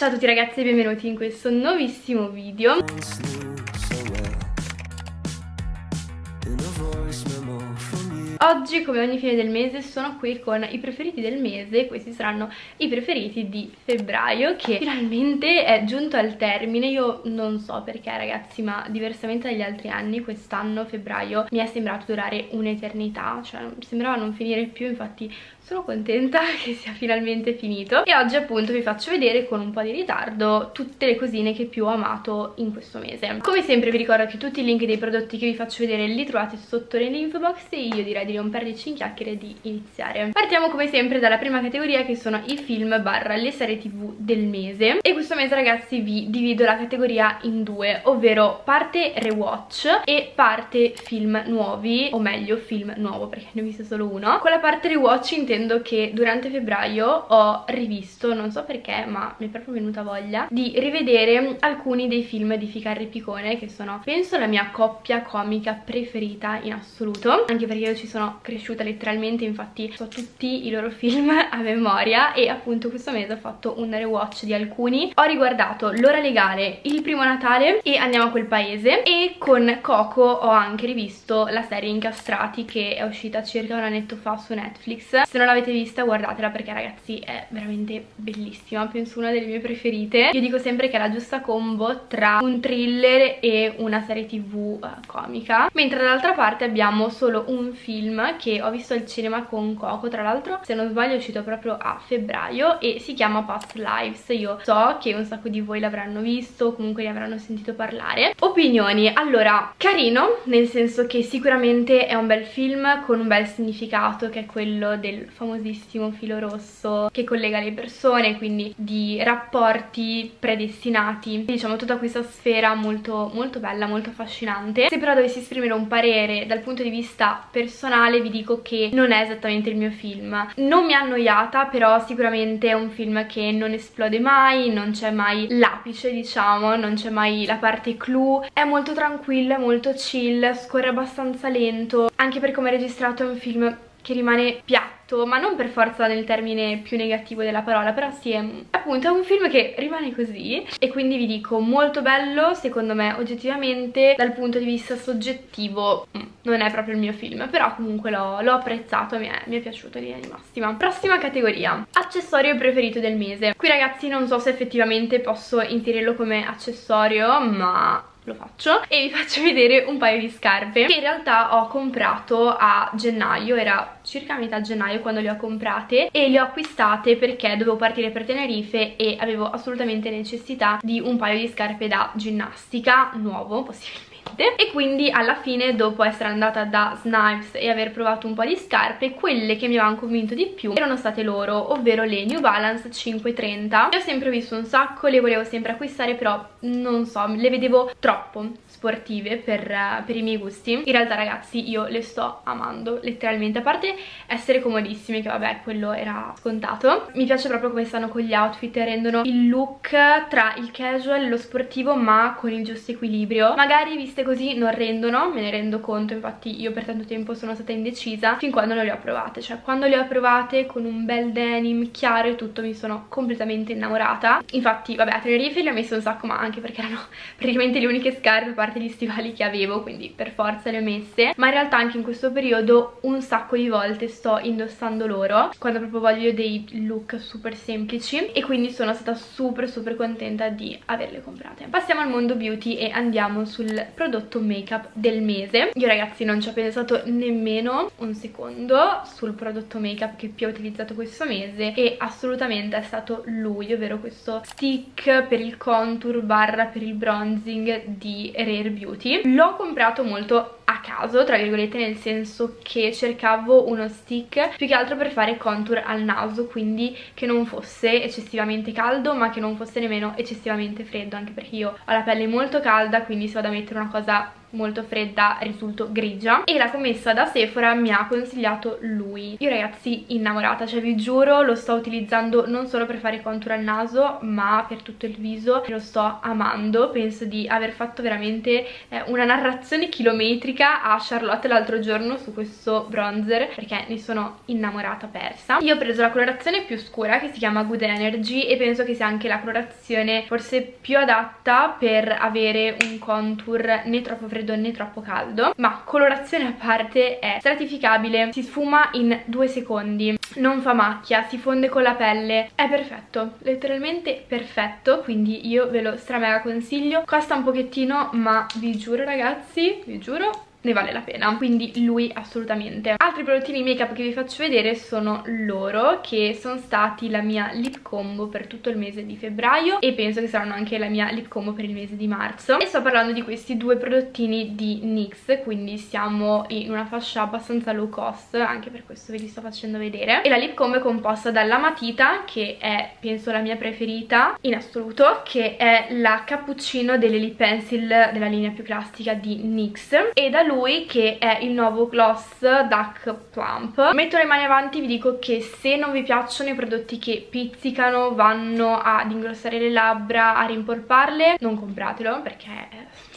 Ciao a tutti ragazzi e benvenuti in questo nuovissimo video Oggi come ogni fine del mese sono qui con i preferiti del mese. Questi saranno i preferiti di febbraio Che finalmente è giunto al termine. Io non so perché ragazzi ma diversamente dagli altri anni Quest'anno febbraio mi è sembrato durare un'eternità. Cioè sembrava non finire più. Infatti sono contenta che sia finalmente finito. E oggi appunto vi faccio vedere con un po' di ritardo tutte le cosine che più ho amato in questo mese. Come sempre vi ricordo che tutti i link dei prodotti che vi faccio vedere li trovate sotto nell'info box e io direi di non perderci in chiacchiere e di iniziare. Partiamo come sempre dalla prima categoria che sono i film barra le serie tv del mese. E questo mese ragazzi vi divido la categoria in due ovvero parte rewatch e parte film nuovi o meglio film nuovo perché ne ho visto solo uno. Con la parte rewatch intendo che durante febbraio ho rivisto, non so perché ma mi è proprio venuta voglia, di rivedere alcuni dei film di Ficarri Picone che sono penso la mia coppia comica preferita in assoluto. Anche perché io ci sono cresciuta letteralmente infatti so tutti i loro film a memoria e appunto questo mese ho fatto un rewatch di alcuni. Ho riguardato L'ora legale, Il primo Natale e Andiamo a quel paese e con Coco ho anche rivisto la serie Incastrati che è uscita circa un annetto fa su Netflix. Se non l'avete vista guardatela perché ragazzi è veramente bellissima penso una delle mie preferite. Io dico sempre che è la giusta combo tra un thriller e una serie tv uh, comica. Mentre dall'altra parte abbiamo solo un film che ho visto al cinema con Coco tra l'altro se non sbaglio è uscito proprio a febbraio e si chiama Past Lives io so che un sacco di voi l'avranno visto comunque ne avranno sentito parlare opinioni allora carino nel senso che sicuramente è un bel film con un bel significato che è quello del famosissimo filo rosso che collega le persone, quindi di rapporti predestinati. Diciamo tutta questa sfera molto, molto bella, molto affascinante. Se però dovessi esprimere un parere dal punto di vista personale vi dico che non è esattamente il mio film. Non mi ha annoiata, però sicuramente è un film che non esplode mai, non c'è mai l'apice diciamo, non c'è mai la parte clou. È molto tranquillo, è molto chill, scorre abbastanza lento, anche per come è registrato è un film che rimane piatto, ma non per forza nel termine più negativo della parola, però sì, è, appunto è un film che rimane così e quindi vi dico molto bello, secondo me oggettivamente dal punto di vista soggettivo mm, non è proprio il mio film, però comunque l'ho apprezzato, mi è, mi è piaciuto in linea di massima. Prossima categoria, accessorio preferito del mese. Qui ragazzi non so se effettivamente posso inserirlo come accessorio, ma lo faccio. E vi faccio vedere un paio di scarpe che in realtà ho comprato a gennaio, era circa metà gennaio quando le ho comprate e le ho acquistate perché dovevo partire per Tenerife e avevo assolutamente necessità di un paio di scarpe da ginnastica nuovo possibilmente e quindi alla fine dopo essere andata da Snipes e aver provato un po' di scarpe quelle che mi avevano convinto di più erano state loro ovvero le New Balance 530 le ho sempre visto un sacco le volevo sempre acquistare però non so le vedevo troppo sportive per, uh, per, i miei gusti. In realtà ragazzi io le sto amando letteralmente a parte essere comodissime che vabbè quello era scontato. Mi piace proprio come stanno con gli outfit rendono il look tra il casual e lo sportivo ma con il giusto equilibrio. Magari viste così non rendono me ne rendo conto infatti io per tanto tempo sono stata indecisa fin quando non le ho provate. Cioè quando le ho provate con un bel denim chiaro e tutto mi sono completamente innamorata. Infatti vabbè a Tenerife le ho messe un sacco ma anche perché erano praticamente le uniche scarpe parte gli stivali che avevo quindi per forza le ho messe. Ma in realtà anche in questo periodo un sacco di volte sto indossando loro quando proprio voglio dei look super semplici. E quindi sono stata super super contenta di averle comprate. Passiamo al mondo beauty e andiamo sul prodotto make up del mese. Io ragazzi non ci ho pensato nemmeno un secondo sul prodotto make up che più ho utilizzato questo mese e assolutamente è stato lui ovvero questo stick per il contour barra per il bronzing di Rare Beauty. L'ho comprato molto a caso tra virgolette nel senso che cercavo uno stick più che altro per fare contour al naso quindi che non fosse eccessivamente caldo ma che non fosse nemmeno eccessivamente freddo anche perché io ho la pelle molto calda quindi se vado a mettere una cosa molto fredda risulto grigia. E la commessa da Sephora mi ha consigliato lui. Io ragazzi innamorata cioè vi giuro lo sto utilizzando non solo per fare contour al naso ma per tutto il viso. Lo sto amando. Penso di aver fatto veramente eh, una narrazione chilometrica a Charlotte l'altro giorno su questo bronzer perché ne sono innamorata persa. Io ho preso la colorazione più scura che si chiama Good Energy e penso che sia anche la colorazione forse più adatta per avere un contour né troppo freddo né troppo caldo ma colorazione a parte è stratificabile si sfuma in due secondi non fa macchia, si fonde con la pelle è perfetto, letteralmente perfetto quindi io ve lo stramega consiglio. Costa un pochettino ma vi giuro ragazzi, vi giuro ne vale la pena. Quindi lui assolutamente. Altri prodottini make up che vi faccio vedere sono loro che sono stati la mia lip combo per tutto il mese di febbraio e penso che saranno anche la mia lip combo per il mese di marzo. E sto parlando di questi due prodottini di NYX quindi siamo in una fascia abbastanza low cost anche per questo ve li sto facendo vedere. E la lip combo è composta dalla matita che è penso la mia preferita in assoluto che è la cappuccino delle lip pencil della linea più classica di NYX e da lui che è il nuovo gloss Duck Plump. Metto le mani avanti vi dico che se non vi piacciono i prodotti che pizzicano vanno ad ingrossare le labbra a rimpolparle non compratelo perché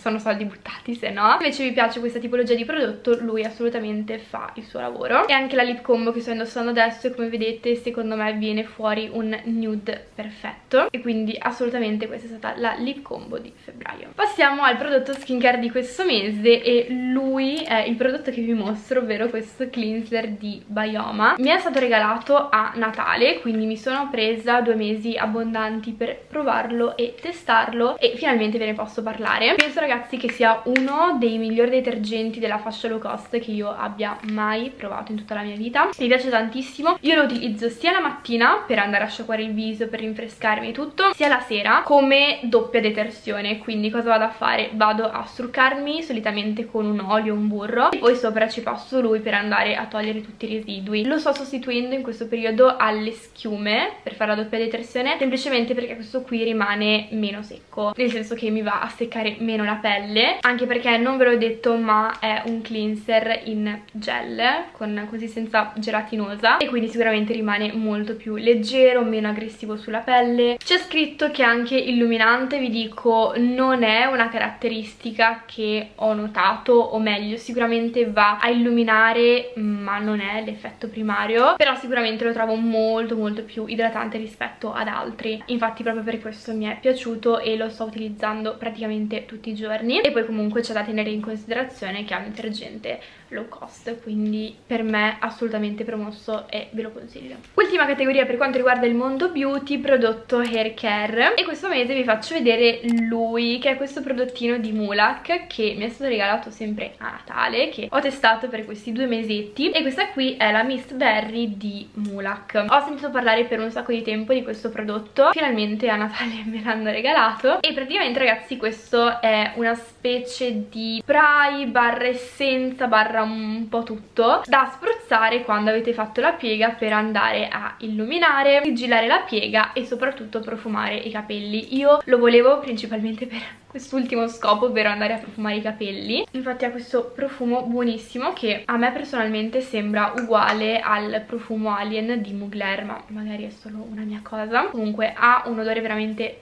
sono soldi buttati se no. Invece vi piace questa tipologia di prodotto lui assolutamente fa il suo lavoro. E anche la lip combo che sto indossando adesso come vedete secondo me viene fuori un nude perfetto. E quindi assolutamente questa è stata la lip combo di febbraio. Passiamo al prodotto skincare di questo mese e lui è il prodotto che vi mostro ovvero questo cleanser di Bioma. Mi è stato regalato a Natale quindi mi sono presa due mesi abbondanti per provarlo e testarlo e finalmente ve ne posso parlare. Penso ragazzi ragazzi che sia uno dei migliori detergenti della fascia low cost che io abbia mai provato in tutta la mia vita. Mi piace tantissimo. Io lo utilizzo sia la mattina per andare a sciacquare il viso per rinfrescarmi e tutto sia la sera come doppia detersione. Quindi cosa vado a fare? vado a struccarmi solitamente con un olio un burro e poi sopra ci passo lui per andare a togliere tutti i residui. Lo sto sostituendo in questo periodo alle schiume per fare la doppia detersione semplicemente perché questo qui rimane meno secco nel senso che mi va a seccare meno la pelle anche perché non ve l'ho detto ma è un cleanser in gel con consistenza gelatinosa e quindi sicuramente rimane molto più leggero, meno aggressivo sulla pelle. C'è scritto che anche illuminante vi dico non è una caratteristica che ho notato o meglio sicuramente va a illuminare ma non è l'effetto primario però sicuramente lo trovo molto molto più idratante rispetto ad altri. Infatti proprio per questo mi è piaciuto e lo sto utilizzando praticamente tutti i giorni giorni e poi comunque c'è da tenere in considerazione che è un detergente low cost quindi per me assolutamente promosso e ve lo consiglio. Ultima categoria per quanto riguarda il mondo beauty prodotto hair care. E questo mese vi faccio vedere lui che è questo prodottino di Mulak che mi è stato regalato sempre a Natale che ho testato per questi due mesetti. E questa qui è la Mist Berry di Mulak ho sentito parlare per un sacco di tempo di questo prodotto. Finalmente a Natale me l'hanno regalato. E praticamente ragazzi questo è una specie di spray barra essenza barra sopra un po' tutto da spruzzare quando avete fatto la piega per andare a illuminare, sigillare la piega e soprattutto profumare i capelli. Io lo volevo principalmente per quest'ultimo scopo, ovvero andare a profumare i capelli. Infatti ha questo profumo buonissimo che a me personalmente sembra uguale al profumo Alien di Mugler, ma magari è solo una mia cosa. Comunque ha un odore veramente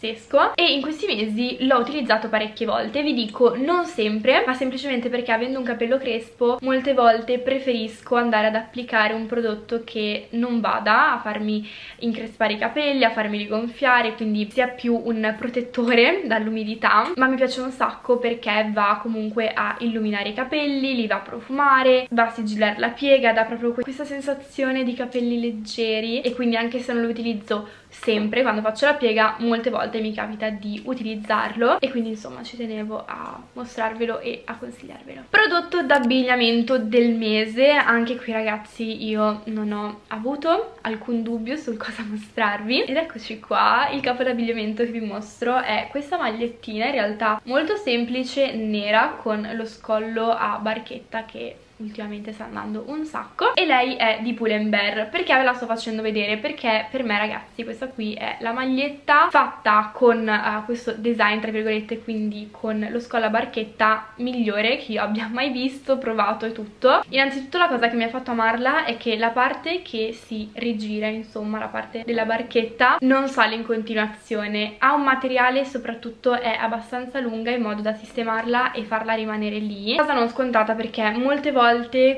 pazzesco. E in questi mesi l'ho utilizzato parecchie volte vi dico non sempre ma semplicemente perché avendo un capello crespo molte volte preferisco andare ad applicare un prodotto che non vada a farmi increspare i capelli a farmi rigonfiare quindi sia più un protettore dall'umidità. Ma mi piace un sacco perché va comunque a illuminare i capelli li va a profumare va a sigillare la piega dà proprio questa sensazione di capelli leggeri e quindi anche se non lo utilizzo sempre quando faccio la piega molte volte mi capita di utilizzarlo e quindi insomma ci tenevo a mostrarvelo e a consigliarvelo. Prodotto d'abbigliamento del mese anche qui ragazzi io non ho avuto alcun dubbio sul cosa mostrarvi ed eccoci qua. Il capo d'abbigliamento che vi mostro è questa magliettina in realtà molto semplice nera con lo scollo a barchetta che ultimamente sta andando un sacco e lei è di Pull&Bear. Perché ve la sto facendo vedere? Perché per me ragazzi questa qui è la maglietta fatta con uh, questo design tra virgolette quindi con lo scolla barchetta migliore che io abbia mai visto, provato e tutto. Innanzitutto la cosa che mi ha fatto amarla è che la parte che si rigira insomma la parte della barchetta non sale in continuazione. Ha un materiale soprattutto è abbastanza lunga in modo da sistemarla e farla rimanere lì. Cosa non scontata perché molte volte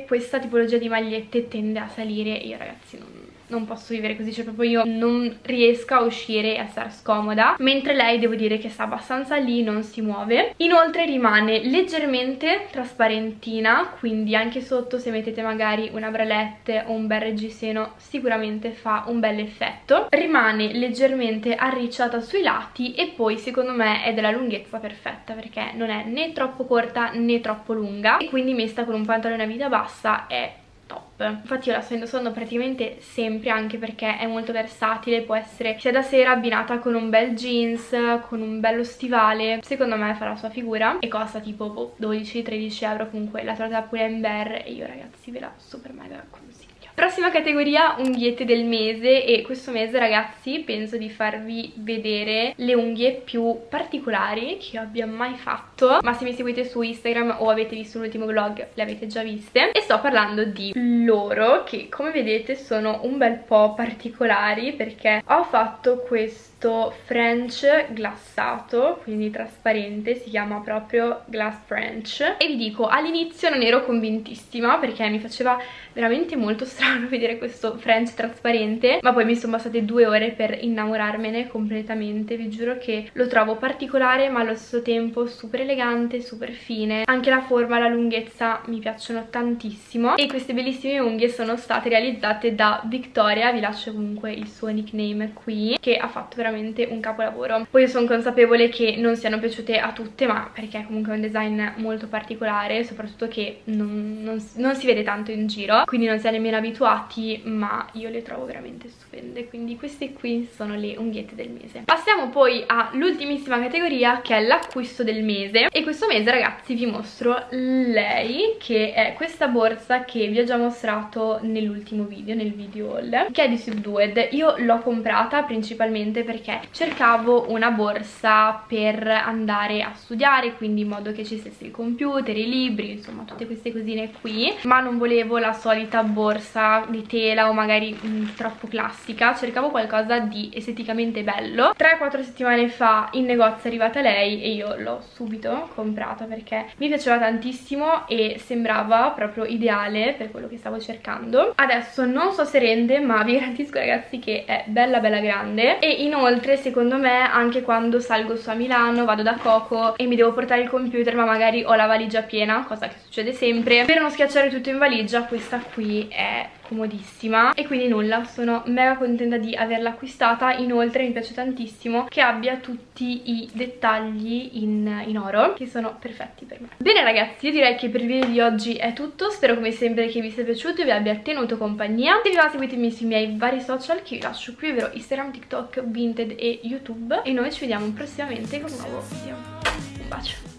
questa tipologia di magliette tende a salire io ragazzi non non posso vivere così, cioè proprio io non riesco a uscire e a stare scomoda, mentre lei devo dire che sta abbastanza lì, non si muove. Inoltre rimane leggermente trasparentina, quindi anche sotto se mettete magari una bralette o un bel reggiseno sicuramente fa un bel effetto. Rimane leggermente arricciata sui lati e poi secondo me è della lunghezza perfetta perché non è né troppo corta né troppo lunga e quindi messa con un pantalone a vita bassa è top. Infatti io la sto indossando praticamente sempre anche perché è molto versatile può essere sia da sera abbinata con un bel jeans con un bello stivale. Secondo me fa la sua figura e costa tipo 12-13 boh, euro. Comunque la trovate da Pull&Bear e io ragazzi ve la super mega consiglio Prossima categoria unghiette del mese e questo mese ragazzi penso di farvi vedere le unghie più particolari che abbia mai fatto. Ma se mi seguite su Instagram o avete visto l'ultimo vlog le avete già viste. E sto parlando di loro che come vedete sono un bel po' particolari perché ho fatto questo French glassato, quindi trasparente, si chiama proprio Glass French. E vi dico, all'inizio non ero convintissima perché mi faceva veramente molto strano vedere questo French trasparente ma poi mi sono bastate due ore per innamorarmene completamente, vi giuro che lo trovo particolare ma allo stesso tempo super elegante, super fine, anche la forma, la lunghezza mi piacciono tantissimo e queste bellissime unghie sono state realizzate da Victoria, vi lascio comunque il suo nickname qui, che ha fatto veramente un capolavoro. Poi sono consapevole che non siano piaciute a tutte ma perché comunque è un design molto particolare soprattutto che non, non, non si vede tanto in giro quindi non si è nemmeno abituati ma io le trovo veramente stupende. Quindi queste qui sono le unghiette del mese. Passiamo poi all'ultimissima categoria che è l'acquisto del mese. E questo mese ragazzi vi mostro lei che è questa borsa che vi ho già mostrato nell'ultimo video nel video haul che è di Subdued. Io l'ho comprata principalmente perché cercavo una borsa per andare a studiare quindi in modo che ci stesse il computer, i libri, insomma tutte queste cosine qui. Ma non volevo la solita borsa di tela o magari mh, mm, troppo classica cercavo qualcosa di esteticamente bello. 3-4 settimane fa in negozio è arrivata lei e io l'ho subito comprata perché mi piaceva tantissimo e sembrava proprio ideale per quello che stavo cercando. Adesso non so se rende ma vi garantisco ragazzi che è bella bella grande. E inoltre secondo me anche quando salgo su a Milano vado da Coco e mi devo portare il computer ma magari ho la valigia piena cosa che succede sempre per non schiacciare tutto in valigia questa qui è comodissima e quindi nulla sono mega contenta di averla acquistata. Inoltre mi piace tantissimo che abbia tutti i dettagli in, in oro che sono perfetti per me. Bene ragazzi io direi che per il video di oggi è tutto. Spero come sempre che vi sia piaciuto e vi abbia tenuto compagnia. Se vi va seguitemi sui miei vari social che vi lascio qui ovvero Instagram, TikTok, Vinted e YouTube. E noi ci vediamo prossimamente con un nuovo video. Un bacio